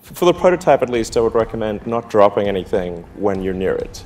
For the prototype, at least, I would recommend not dropping anything when you're near it.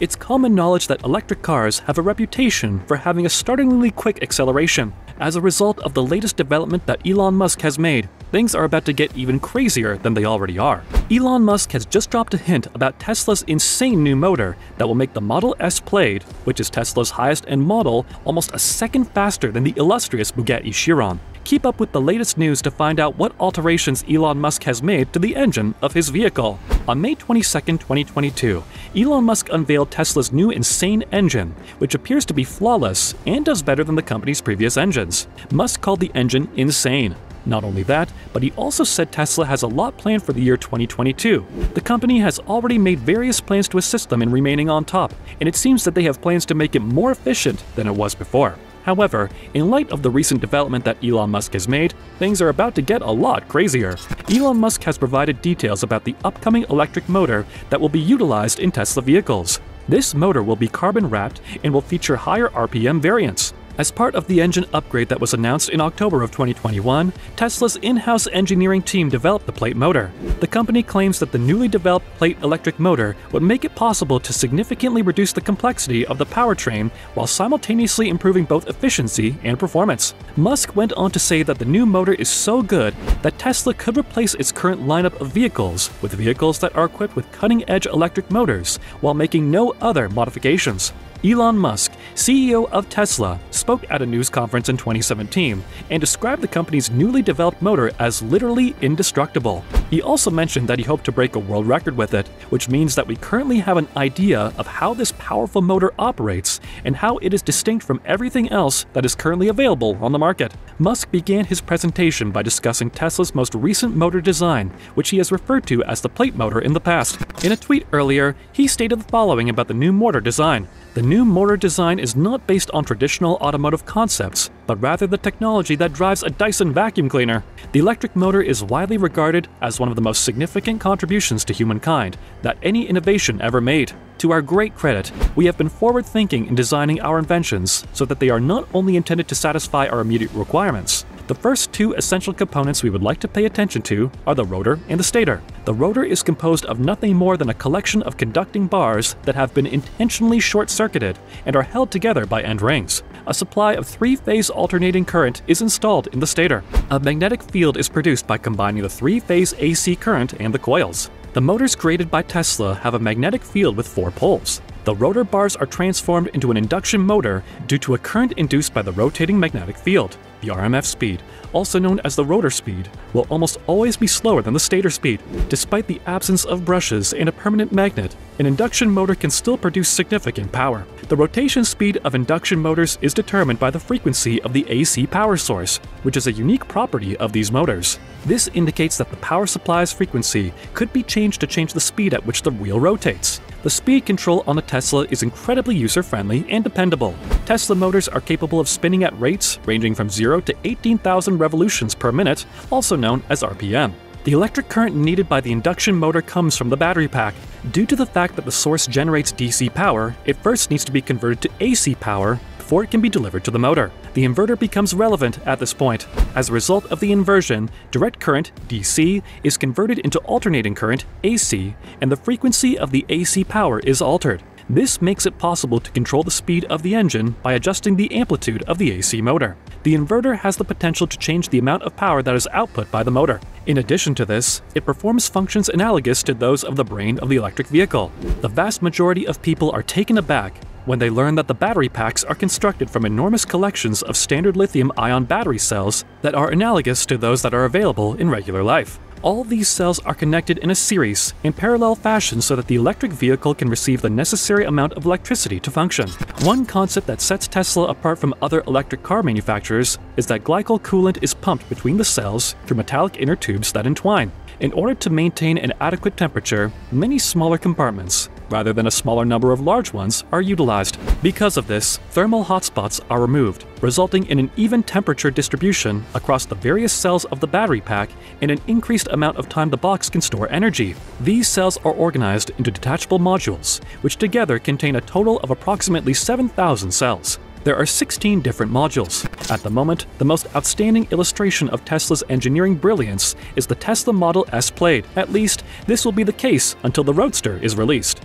It's common knowledge that electric cars have a reputation for having a startlingly quick acceleration. As a result of the latest development that Elon Musk has made, things are about to get even crazier than they already are. Elon Musk has just dropped a hint about Tesla's insane new motor that will make the Model S Plaid, which is Tesla's highest end model, almost a second faster than the illustrious Bugatti Chiron. Keep up with the latest news to find out what alterations Elon Musk has made to the engine of his vehicle. On May 22, 2022, Elon Musk unveiled Tesla's new insane engine, which appears to be flawless and does better than the company's previous engines. Musk called the engine insane. Not only that, but he also said Tesla has a lot planned for the year 2022. The company has already made various plans to assist them in remaining on top, and it seems that they have plans to make it more efficient than it was before. However, in light of the recent development that Elon Musk has made, things are about to get a lot crazier. Elon Musk has provided details about the upcoming electric motor that will be utilized in Tesla vehicles. This motor will be carbon wrapped and will feature higher RPM variants. As part of the engine upgrade that was announced in October of 2021, Tesla's in-house engineering team developed the plate motor. The company claims that the newly developed plate electric motor would make it possible to significantly reduce the complexity of the powertrain while simultaneously improving both efficiency and performance. Musk went on to say that the new motor is so good that Tesla could replace its current lineup of vehicles with vehicles that are equipped with cutting-edge electric motors while making no other modifications. Elon Musk, CEO of Tesla, spoke at a news conference in 2017 and described the company's newly developed motor as literally indestructible. He also mentioned that he hoped to break a world record with it, which means that we currently have an idea of how this powerful motor operates and how it is distinct from everything else that is currently available on the market. Musk began his presentation by discussing Tesla's most recent motor design, which he has referred to as the plate motor in the past. In a tweet earlier, he stated the following about the new motor design. The new motor design is not based on traditional automotive concepts, but rather the technology that drives a Dyson vacuum cleaner. The electric motor is widely regarded as one of the most significant contributions to humankind that any innovation ever made. To our great credit, we have been forward thinking in designing our inventions so that they are not only intended to satisfy our immediate requirements, the first two essential components we would like to pay attention to are the rotor and the stator. The rotor is composed of nothing more than a collection of conducting bars that have been intentionally short-circuited and are held together by end rings. A supply of three-phase alternating current is installed in the stator. A magnetic field is produced by combining the three-phase AC current and the coils. The motors created by Tesla have a magnetic field with four poles. The rotor bars are transformed into an induction motor due to a current induced by the rotating magnetic field. The RMF speed, also known as the rotor speed, will almost always be slower than the stator speed. Despite the absence of brushes and a permanent magnet, an induction motor can still produce significant power. The rotation speed of induction motors is determined by the frequency of the AC power source, which is a unique property of these motors. This indicates that the power supply's frequency could be changed to change the speed at which the wheel rotates. The speed control on the Tesla is incredibly user-friendly and dependable. Tesla motors are capable of spinning at rates ranging from 0 to 18,000 revolutions per minute, also known as RPM. The electric current needed by the induction motor comes from the battery pack. Due to the fact that the source generates DC power, it first needs to be converted to AC power before it can be delivered to the motor. The inverter becomes relevant at this point. As a result of the inversion, direct current, DC, is converted into alternating current, AC, and the frequency of the AC power is altered. This makes it possible to control the speed of the engine by adjusting the amplitude of the AC motor. The inverter has the potential to change the amount of power that is output by the motor. In addition to this, it performs functions analogous to those of the brain of the electric vehicle. The vast majority of people are taken aback when they learn that the battery packs are constructed from enormous collections of standard lithium-ion battery cells that are analogous to those that are available in regular life. All these cells are connected in a series, in parallel fashion so that the electric vehicle can receive the necessary amount of electricity to function. One concept that sets Tesla apart from other electric car manufacturers is that glycol coolant is pumped between the cells through metallic inner tubes that entwine. In order to maintain an adequate temperature, many smaller compartments, rather than a smaller number of large ones, are utilized. Because of this, thermal hotspots are removed, resulting in an even temperature distribution across the various cells of the battery pack and an increased amount of time the box can store energy. These cells are organized into detachable modules, which together contain a total of approximately 7,000 cells. there are 16 different modules. At the moment, the most outstanding illustration of Tesla's engineering brilliance is the Tesla Model S Plaid. At least, this will be the case until the Roadster is released.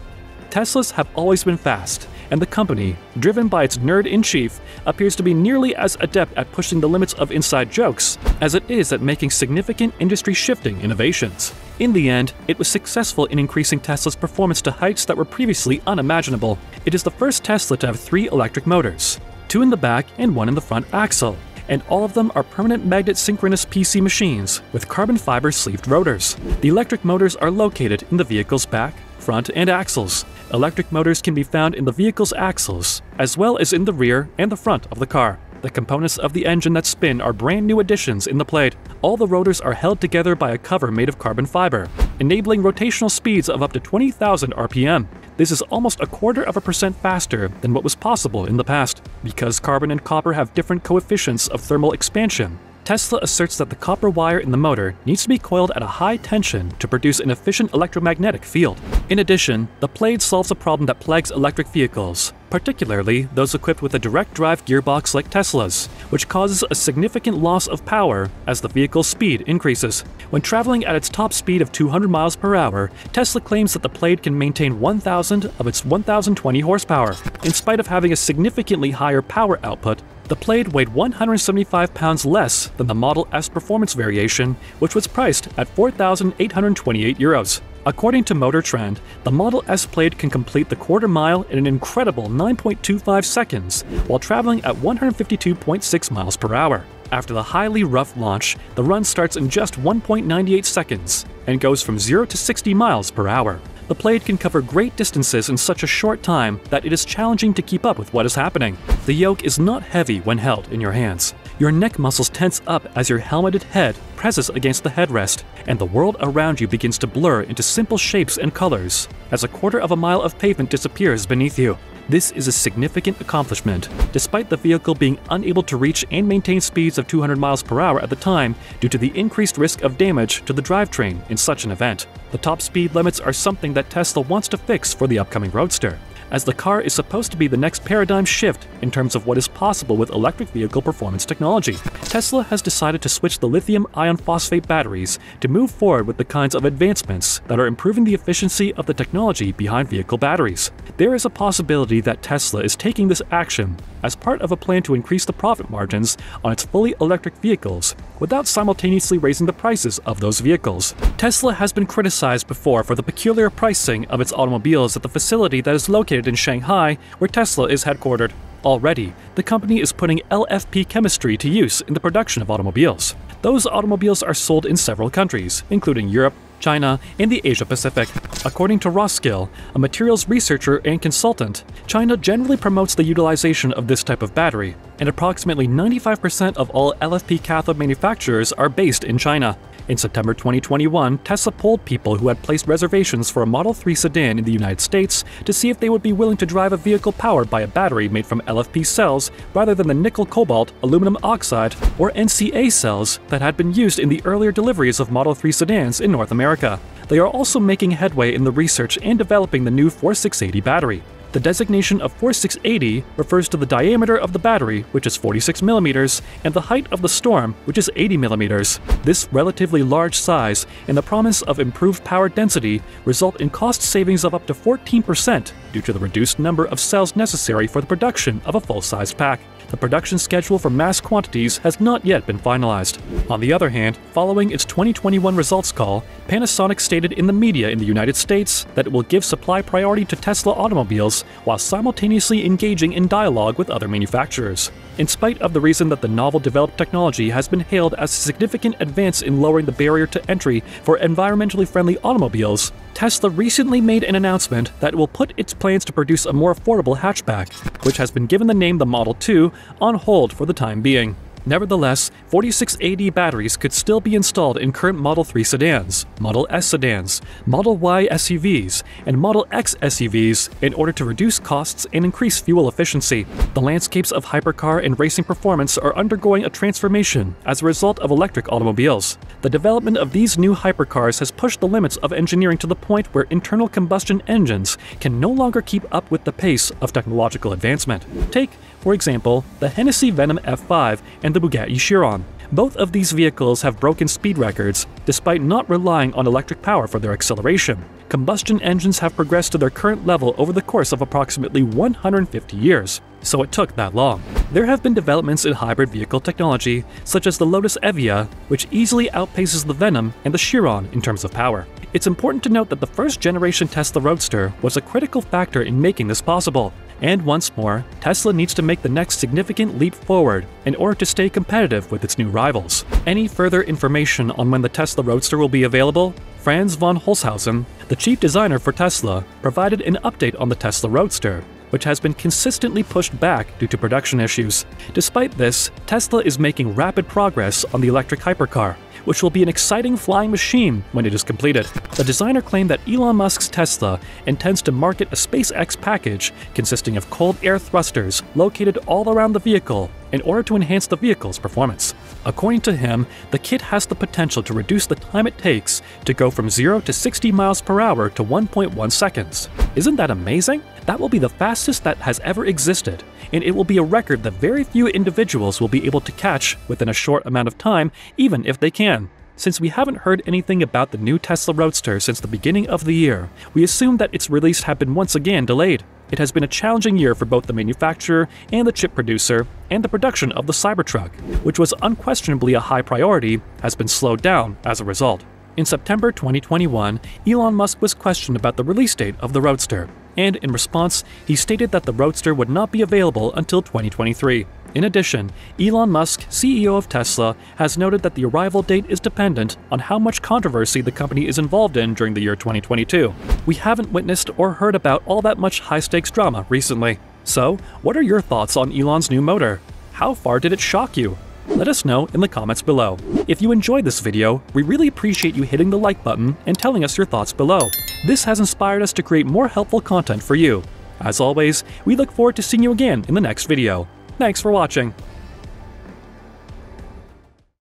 Teslas have always been fast, and the company, driven by its nerd in chief, appears to be nearly as adept at pushing the limits of inside jokes as it is at making significant industry shifting innovations. In the end, it was successful in increasing Tesla's performance to heights that were previously unimaginable. It is the first Tesla to have three electric motors two in the back and one in the front axle. And all of them are permanent magnet synchronous PC machines with carbon fiber sleeved rotors. The electric motors are located in the vehicle's back, front, and axles. Electric motors can be found in the vehicle's axles, as well as in the rear and the front of the car. The components of the engine that spin are brand new additions in the plate. All the rotors are held together by a cover made of carbon fiber, enabling rotational speeds of up to 20,000 RPM. This is almost a quarter of a percent faster than what was possible in the past. Because carbon and copper have different coefficients of thermal expansion, Tesla asserts that the copper wire in the motor needs to be coiled at a high tension to produce an efficient electromagnetic field. In addition, the Plaid solves a problem that plagues electric vehicles, particularly those equipped with a direct drive gearbox like Tesla's, which causes a significant loss of power as the vehicle's speed increases. When traveling at its top speed of 200 miles per hour, Tesla claims that the Plaid can maintain 1,000 of its 1,020 horsepower, in spite of having a significantly higher power output the Plaid weighed 175 pounds less than the Model S performance variation, which was priced at 4,828 euros. According to Motor Trend, the Model S Plaid can complete the quarter mile in an incredible 9.25 seconds while traveling at 152.6 miles per hour. After the highly rough launch, the run starts in just 1.98 seconds and goes from 0 to 60 miles per hour. The Plaid can cover great distances in such a short time that it is challenging to keep up with what is happening. The yoke is not heavy when held in your hands. Your neck muscles tense up as your helmeted head presses against the headrest, and the world around you begins to blur into simple shapes and colors as a quarter of a mile of pavement disappears beneath you. This is a significant accomplishment, despite the vehicle being unable to reach and maintain speeds of 200 miles per hour at the time due to the increased risk of damage to the drivetrain in such an event. The top speed limits are something that Tesla wants to fix for the upcoming Roadster as the car is supposed to be the next paradigm shift in terms of what is possible with electric vehicle performance technology. Tesla has decided to switch the lithium iron phosphate batteries to move forward with the kinds of advancements that are improving the efficiency of the technology behind vehicle batteries. There is a possibility that Tesla is taking this action as part of a plan to increase the profit margins on its fully electric vehicles without simultaneously raising the prices of those vehicles. Tesla has been criticized before for the peculiar pricing of its automobiles at the facility that is located in Shanghai, where Tesla is headquartered. Already, the company is putting LFP chemistry to use in the production of automobiles. Those automobiles are sold in several countries, including Europe, China, and the Asia Pacific. According to Roskill, a materials researcher and consultant, China generally promotes the utilization of this type of battery, and approximately 95% of all LFP cathode manufacturers are based in China. In September 2021, Tesla polled people who had placed reservations for a Model 3 sedan in the United States to see if they would be willing to drive a vehicle powered by a battery made from LFP cells rather than the nickel cobalt, aluminum oxide, or NCA cells that had been used in the earlier deliveries of Model 3 sedans in North America. They are also making headway in the research and developing the new 4680 battery. The designation of 4680 refers to the diameter of the battery, which is 46 millimeters, and the height of the storm, which is 80 millimeters. This relatively large size and the promise of improved power density result in cost savings of up to 14% due to the reduced number of cells necessary for the production of a full-sized pack the production schedule for mass quantities has not yet been finalized. On the other hand, following its 2021 results call, Panasonic stated in the media in the United States that it will give supply priority to Tesla automobiles while simultaneously engaging in dialogue with other manufacturers. In spite of the reason that the novel developed technology has been hailed as a significant advance in lowering the barrier to entry for environmentally friendly automobiles, Tesla recently made an announcement that it will put its plans to produce a more affordable hatchback, which has been given the name the Model 2, on hold for the time being. Nevertheless, 4680 batteries could still be installed in current Model 3 sedans, Model S sedans, Model Y SUVs, and Model X SUVs in order to reduce costs and increase fuel efficiency. The landscapes of hypercar and racing performance are undergoing a transformation as a result of electric automobiles. The development of these new hypercars has pushed the limits of engineering to the point where internal combustion engines can no longer keep up with the pace of technological advancement. Take For example, the Hennessy Venom F5 and the Bugatti Chiron. Both of these vehicles have broken speed records, despite not relying on electric power for their acceleration. Combustion engines have progressed to their current level over the course of approximately 150 years, so it took that long. There have been developments in hybrid vehicle technology, such as the Lotus Evija, which easily outpaces the Venom and the Chiron in terms of power. It's important to note that the first generation Tesla Roadster was a critical factor in making this possible, and once more, Tesla needs to make the next significant leap forward in order to stay competitive with its new rivals. Any further information on when the Tesla Roadster will be available? Franz von Holzhausen, the chief designer for Tesla, provided an update on the Tesla Roadster, which has been consistently pushed back due to production issues. Despite this, Tesla is making rapid progress on the electric hypercar, which will be an exciting flying machine when it is completed. The designer claimed that Elon Musk's Tesla intends to market a SpaceX package consisting of cold air thrusters located all around the vehicle in order to enhance the vehicle's performance. According to him, the kit has the potential to reduce the time it takes to go from 0 to 60 miles per hour to 1.1 seconds. Isn't that amazing? That will be the fastest that has ever existed, and it will be a record that very few individuals will be able to catch within a short amount of time, even if they can. Since we haven't heard anything about the new Tesla Roadster since the beginning of the year, we assume that its release had been once again delayed. It has been a challenging year for both the manufacturer and the chip producer, and the production of the Cybertruck, which was unquestionably a high priority, has been slowed down as a result. In September 2021, Elon Musk was questioned about the release date of the Roadster, and in response, he stated that the Roadster would not be available until 2023. In addition, Elon Musk, CEO of Tesla, has noted that the arrival date is dependent on how much controversy the company is involved in during the year 2022. We haven't witnessed or heard about all that much high stakes drama recently. So, what are your thoughts on Elon's new motor? How far did it shock you? Let us know in the comments below. If you enjoyed this video, we really appreciate you hitting the like button and telling us your thoughts below. This has inspired us to create more helpful content for you. As always, we look forward to seeing you again in the next video. Thanks for watching.